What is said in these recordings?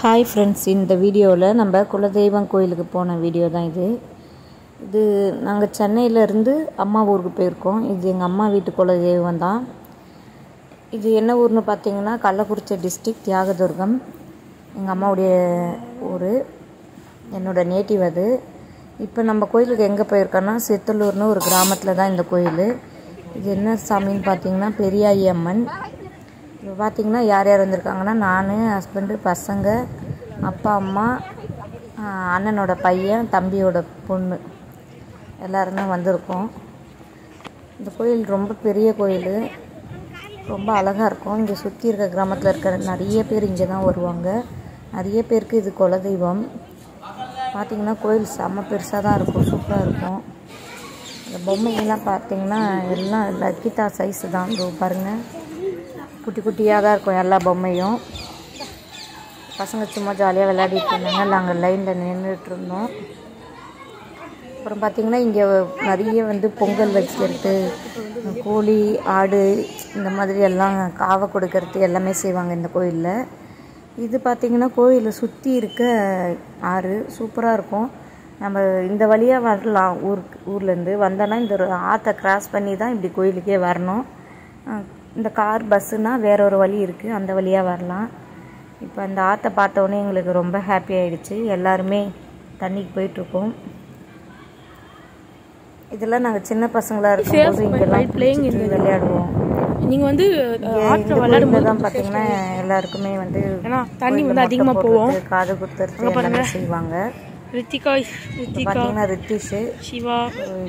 Hi friends இந்த வீடியோவில் நம்ம குலதெய்வம் கோயிலுக்கு போன வீடியோ தான் இது. இது நாங்கள் சென்னையிலேருந்து அம்மா ஊருக்கு போயிருக்கோம். இது எங்கள் அம்மா வீட்டு குலதெய்வம் தான். இது என்ன ஊர்னு பார்த்தீங்கன்னா கள்ளக்குறிச்சி டிஸ்ட்ரிக்ட் தியாகதுர்கம். எங்கள் அம்மாவுடைய ஊர். என்னோட நேட்டிவ் அது. இப்போ நம்ம கோயிலுக்கு எங்கே போயிருக்கோன்னா சித்தலூர்னு ஒரு கிராமத்தில் தான் இந்த கோயில். இது என்ன சாமின்னு பார்த்தீங்கன்னா பெரியாயி அம்மன். இப்போ பார்த்தீங்கன்னா யார் யார் வந்திருக்காங்கன்னா நான் ஹஸ்பண்டு பசங்க அப்பா அம்மா அண்ணனோட பையன் தம்பியோட பொண்ணு. எல்லாருமே தான் வந்திருக்கோம். இந்த கோயில் ரொம்ப பெரிய கோயில். ரொம்ப அழகாக இருக்கும். இங்கே சுற்றி இருக்க கிராமத்தில் இருக்கிற நிறைய பேர் இங்கே தான் வருவாங்க. நிறைய பேருக்கு இது குலதெய்வம். பார்த்திங்கன்னா கோயில் செம்ம பெருசாக தான் இருக்கும். சூப்பராக இருக்கும். இந்த பொம்மைங்கெல்லாம் பார்த்திங்கன்னா எல்லாம் லக்கிதா சைஸு தான். இதோ பாருங்கள் குட்டி குட்டியாக தான் இருக்கும் எல்லா பொம்மையும். பசங்க சும்மா ஜாலியாக விளையாடிட்டு இருந்தாங்க. நாங்கள் லைனில் நின்றுட்டு இருந்தோம். அப்புறம் பார்த்திங்கன்னா இங்கே நிறைய வந்து பொங்கல் வைக்கிறது கோழி ஆடு இந்த மாதிரி எல்லாம் காவை கொடுக்கறது எல்லாமே செய்வாங்க இந்த கோயிலில். இது பார்த்திங்கன்னா கோயிலை சுற்றி இருக்க ஆறு. சூப்பராக இருக்கும். நம்ம இந்த வழியாக வரலாம். ஊருக்கு ஊர்லேருந்து வந்தோன்னா இந்த ஆற்றை கிராஸ் பண்ணி தான் இப்படி கோயிலுக்கே வரணும். இந்த கார் பஸ்ஸுனால் வேற ஒரு வழி இருக்குது அந்த வழியாக வரலாம். இப்போ அந்த ஆற்றை பார்த்தோன்னே எங்களுக்கு ரொம்ப ஹாப்பி ஆயிடுச்சு. எல்லாருமே தண்ணிக்கு போயிட்டுருக்கோம். இதெல்லாம் நாங்கள் சின்ன பசங்களாக இருக்கும்போது இங்கெல்லாம் விளையாடுவோம். நீங்க வந்து இங்க ஆற்ற இந்த விளையாடும் கோயில்ல தான் பார்த்தீங்கன்னா எல்லாருக்குமே வந்து தண்ணி வந்து அதிகமா மொட்டை போகும் போடுறது, காது குத்துறது எல்லாமே செய்வாங்க. ரித்திகா ரித்திகா. பார்த்தீங்கன்னா ரித்திஷு. சிவா.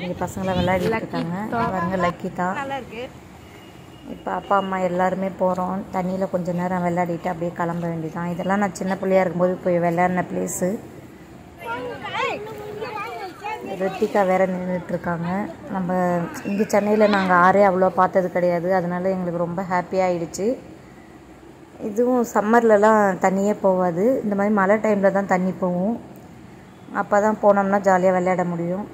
இங்கே பசங்களாம் விளையாடிட்டு இருக்காங்க. பாருங்க லக்கிதா. இப்போ அப்பா அம்மா எல்லாருமே போகிறோம் தண்ணியில் கொஞ்ச நேரம் விளையாடிட்டு அப்படியே கிளம்ப வேண்டியதான் இதெல்லாம் நான் சின்ன பிள்ளையா இருக்கும்போது போய் விளையாடின பிளேஸு ரித்திகா வேற நின்றுட்டுருக்காங்க நம்ம இங்கே சென்னையில் நாங்கள் ஆறே அவ்வளோ பார்த்தது கிடையாது. அதனால எங்களுக்கு ரொம்ப ஹாப்பியாகிடுச்சு இதுவும் சம்மர்லலாம் தண்ணியே போகாது. இந்த மாதிரி மழை டைமில் தான் தண்ணி போகும். அப்போ தான் போனோம்னா ஜாலியாக விளையாட முடியும்.